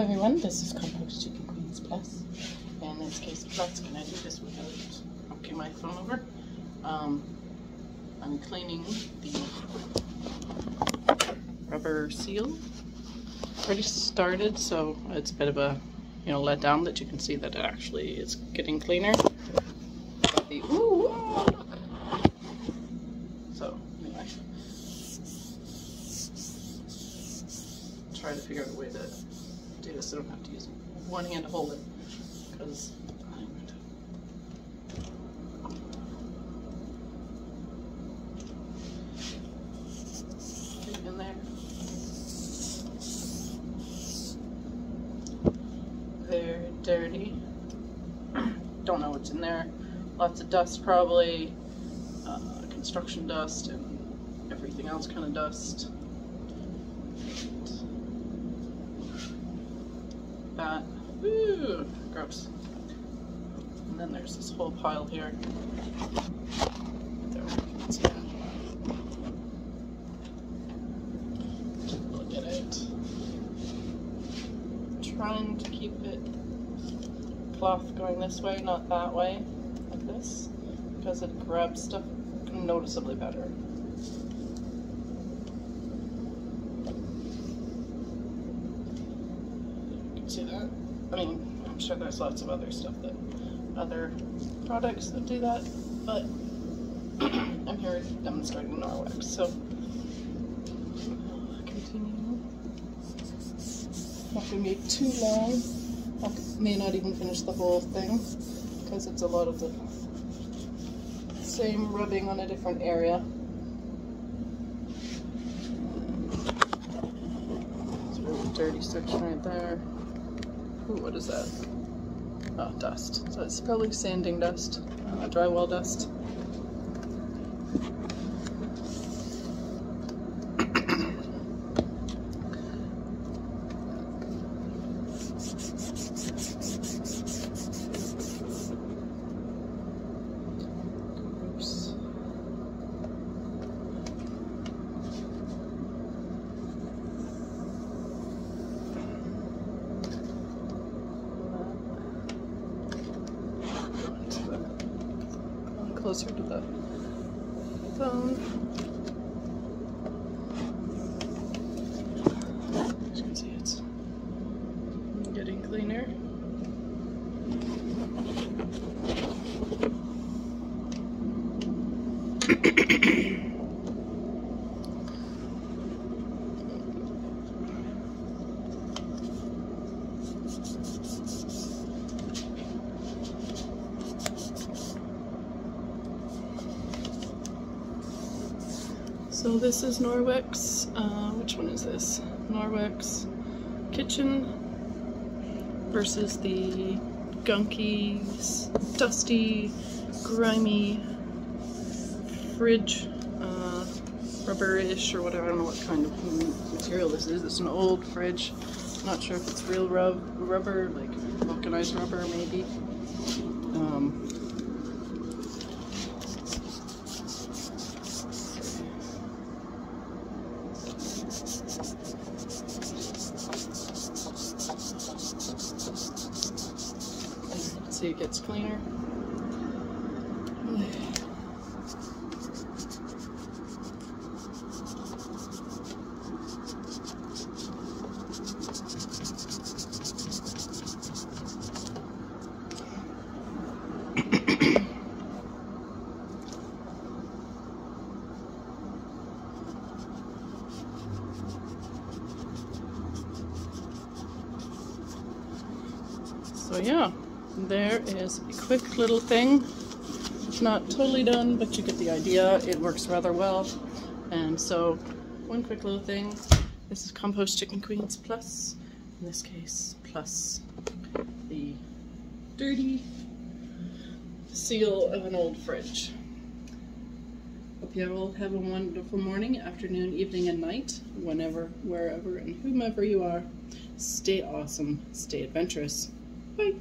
everyone, this is Compost Chicken Queens Plus. In this case, Plus, can I do this without knocking my phone over? Um, I'm cleaning the rubber seal. Already started, so it's a bit of a you know let down that you can see that it actually is getting cleaner. The, ooh, oh. So anyway, try to figure out a way to do this I don't have to use one hand to hold it because to in there. Very dirty. Don't know what's in there. Lots of dust probably, uh, construction dust and everything else kind of dust. That. Ooh, gross. And then there's this whole pile here. There. Look at it. Trying to keep it cloth going this way, not that way, like this, because it grabs stuff noticeably better. See that. I mean, I'm sure there's lots of other stuff that, other products that do that, but I'm here demonstrating Norwex, so continue. Not gonna be too long. I may not even finish the whole thing because it's a lot of the same rubbing on a different area. It's a really dirty section right there. Ooh, what is that? Oh, dust. So it's probably sanding dust, uh, drywall dust. Closer to the phone. As you can see, it's getting cleaner. So this is Norwex. Uh, which one is this? Norwex Kitchen versus the gunky, dusty, grimy fridge, uh, rubberish or whatever. I don't know what kind of material this is. It's an old fridge. Not sure if it's real rub rubber, like vulcanized rubber maybe. Um, see it gets cleaner. So yeah, there is a quick little thing. It's not totally done, but you get the idea. It works rather well. And so, one quick little thing. This is Compost Chicken Queens Plus. In this case, plus the dirty seal of an old fridge. Hope you all have a wonderful morning, afternoon, evening, and night, whenever, wherever, and whomever you are. Stay awesome, stay adventurous. Bye.